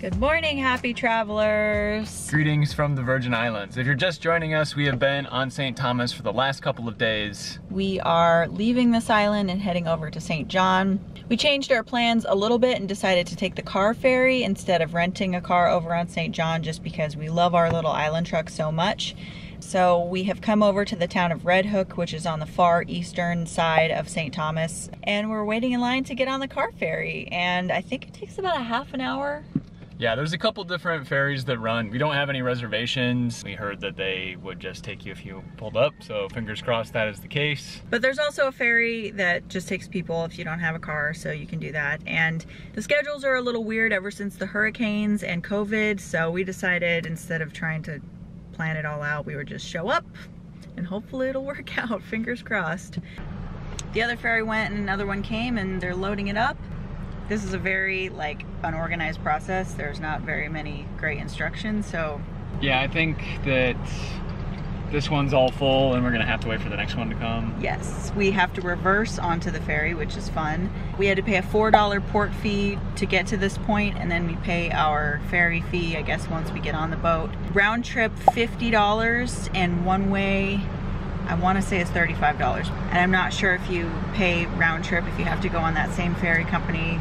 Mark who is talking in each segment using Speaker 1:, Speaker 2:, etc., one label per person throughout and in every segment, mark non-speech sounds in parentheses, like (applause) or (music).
Speaker 1: Good morning, happy travelers.
Speaker 2: Greetings from the Virgin Islands. If you're just joining us, we have been on St. Thomas for the last couple of days.
Speaker 1: We are leaving this island and heading over to St. John. We changed our plans a little bit and decided to take the car ferry instead of renting a car over on St. John just because we love our little island truck so much. So we have come over to the town of Red Hook, which is on the far eastern side of St. Thomas, and we're waiting in line to get on the car ferry. And I think it takes about a half an hour
Speaker 2: yeah, there's a couple different ferries that run. We don't have any reservations. We heard that they would just take you if you pulled up, so fingers crossed that is the case.
Speaker 1: But there's also a ferry that just takes people if you don't have a car, so you can do that. And the schedules are a little weird ever since the hurricanes and COVID, so we decided instead of trying to plan it all out, we would just show up and hopefully it'll (laughs) work out, fingers crossed. The other ferry went and another one came and they're loading it up this is a very like unorganized process. There's not very many great instructions, so.
Speaker 2: Yeah, I think that this one's all full and we're gonna have to wait for the next one to come.
Speaker 1: Yes, we have to reverse onto the ferry, which is fun. We had to pay a $4 port fee to get to this point and then we pay our ferry fee, I guess, once we get on the boat. Round trip, $50 and one way, I wanna say it's $35. And I'm not sure if you pay round trip, if you have to go on that same ferry company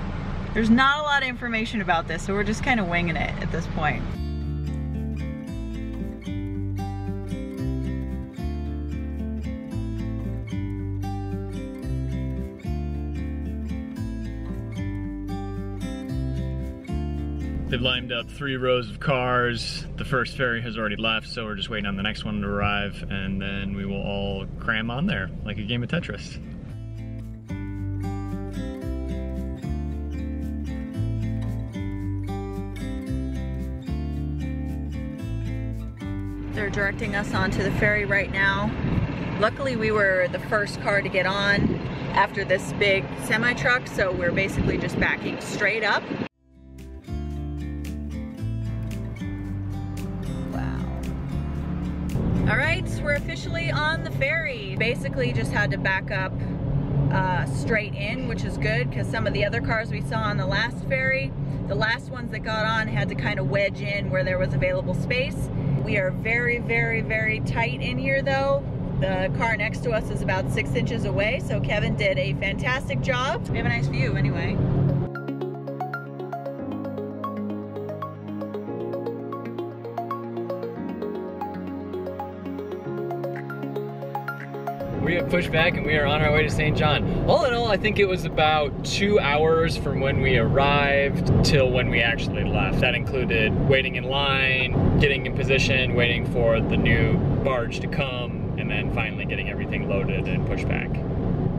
Speaker 1: there's not a lot of information about this, so we're just kind of winging it at this point.
Speaker 2: They've lined up three rows of cars. The first ferry has already left, so we're just waiting on the next one to arrive, and then we will all cram on there like a game of Tetris.
Speaker 1: They're directing us onto the ferry right now. Luckily we were the first car to get on after this big semi-truck, so we're basically just backing straight up. Wow. All right, we're officially on the ferry. Basically just had to back up uh, straight in, which is good because some of the other cars we saw on the last ferry, the last ones that got on had to kind of wedge in where there was available space. We are very, very, very tight in here though. The car next to us is about six inches away, so Kevin did a fantastic job. We have a nice view anyway.
Speaker 2: We have pushed back and we are on our way to St. John. All in all, I think it was about two hours from when we arrived till when we actually left. That included waiting in line, getting in position, waiting for the new barge to come, and then finally getting everything loaded and pushed back.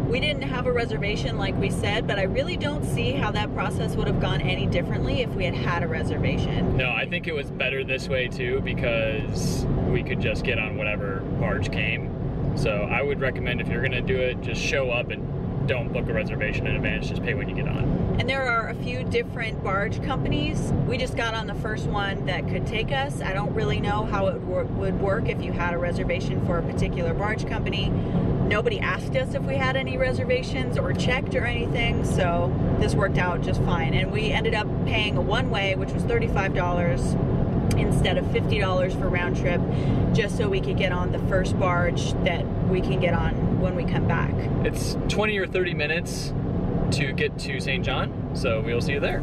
Speaker 1: We didn't have a reservation like we said, but I really don't see how that process would have gone any differently if we had had a reservation.
Speaker 2: No, I think it was better this way too because we could just get on whatever barge came so I would recommend if you're gonna do it, just show up and don't book a reservation in advance, just pay when you get on.
Speaker 1: And there are a few different barge companies. We just got on the first one that could take us. I don't really know how it would work if you had a reservation for a particular barge company. Nobody asked us if we had any reservations or checked or anything, so this worked out just fine. And we ended up paying a one-way, which was $35 instead of $50 for round trip just so we could get on the first barge that we can get on when we come back.
Speaker 2: It's 20 or 30 minutes to get to St. John, so we'll see you there.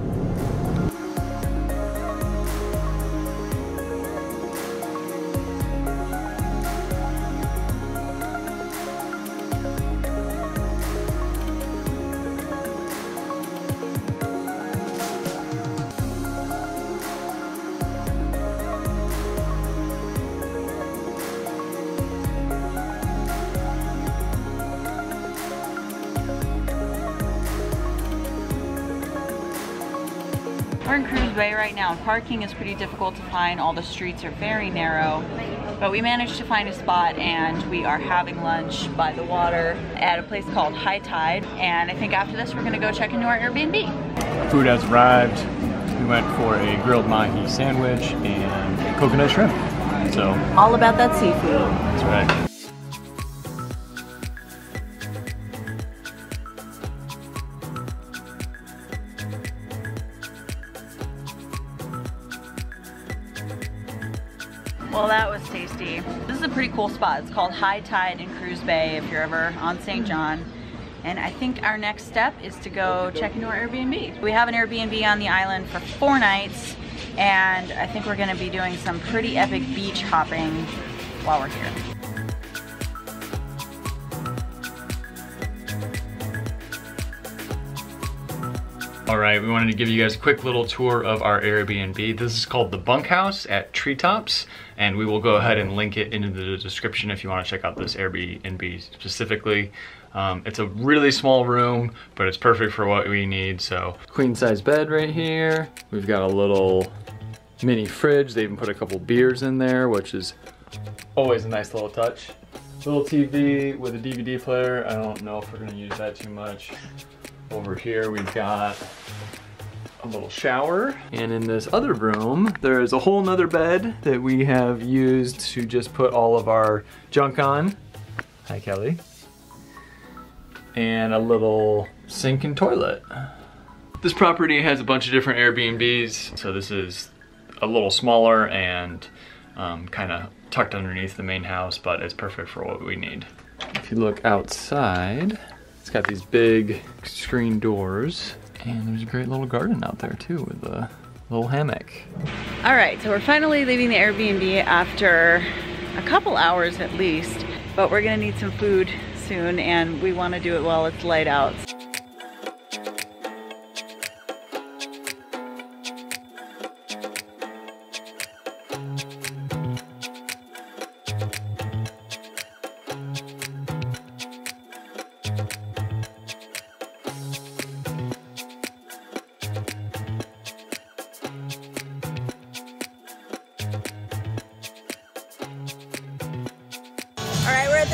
Speaker 1: We're in Cruz Bay right now. Parking is pretty difficult to find. All the streets are very narrow. But we managed to find a spot and we are having lunch by the water at a place called High Tide. And I think after this we're gonna go check into our Airbnb.
Speaker 2: Food has arrived. We went for a grilled mahi sandwich and coconut shrimp. So
Speaker 1: all about that seafood.
Speaker 2: That's right.
Speaker 1: Well, that was tasty. This is a pretty cool spot. It's called High Tide in Cruz Bay if you're ever on St. Mm-hmm. John. And I think our next step is to go check into our Airbnb. We have an Airbnb on the island for four nights and I think we're gonna be doing some pretty epic beach hopping while we're here.
Speaker 2: All right, we wanted to give you guys a quick little tour of our Airbnb. This is called the Bunkhouse at Treetops, and we will go ahead and link it into the description if you want to check out this Airbnb specifically. Um, it's a really small room, but it's perfect for what we need. So queen size bed right here. We've got a little mini fridge. They even put a couple beers in there, which is always a nice little touch. Little TV with a DVD player. I don't know if we're gonna use that too much. Over here we've got a little shower. And in this other room, there is a whole nother bed that we have used to just put all of our junk on. Hi, Kelly. And a little sink and toilet. This property has a bunch of different Airbnbs. So this is a little smaller and um, kind of tucked underneath the main house, but it's perfect for what we need. If you look outside, it's got these big screen doors and there's a great little garden out there too with a little hammock.
Speaker 1: All right, so we're finally leaving the Airbnb after a couple hours at least, but we're gonna need some food soon and we wanna do it while it's light out.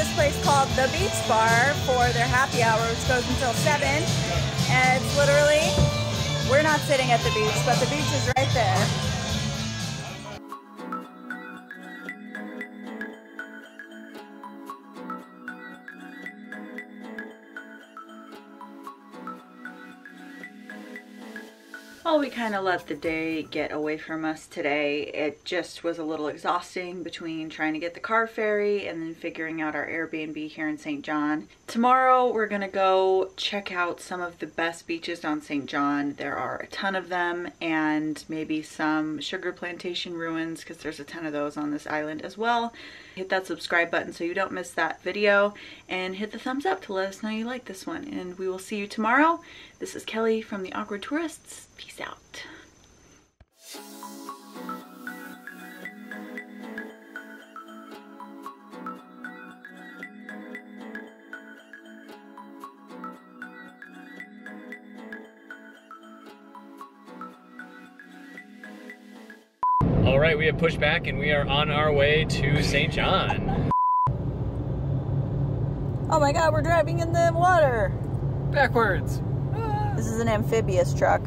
Speaker 1: This place called The Beach Bar for their happy hour, which goes until 7. And it's literally, we're not sitting at the beach, but the beach is right there. Well, we kind of let the day get away from us today. It just was a little exhausting between trying to get the car ferry and then figuring out our Airbnb here in St. John. Tomorrow, we're gonna go check out some of the best beaches on St. John. There are a ton of them and maybe some sugar plantation ruins because there's a ton of those on this island as well. Hit that subscribe button so you don't miss that video and hit the thumbs up to let us know you like this one. And we will see you tomorrow. This is Kelly from the Awkward Tourists. Peace out.
Speaker 2: All right, we have pushed back and we are on our way to St. John.
Speaker 1: Oh my god, we're driving in the water.
Speaker 2: Backwards.
Speaker 1: This is an amphibious truck.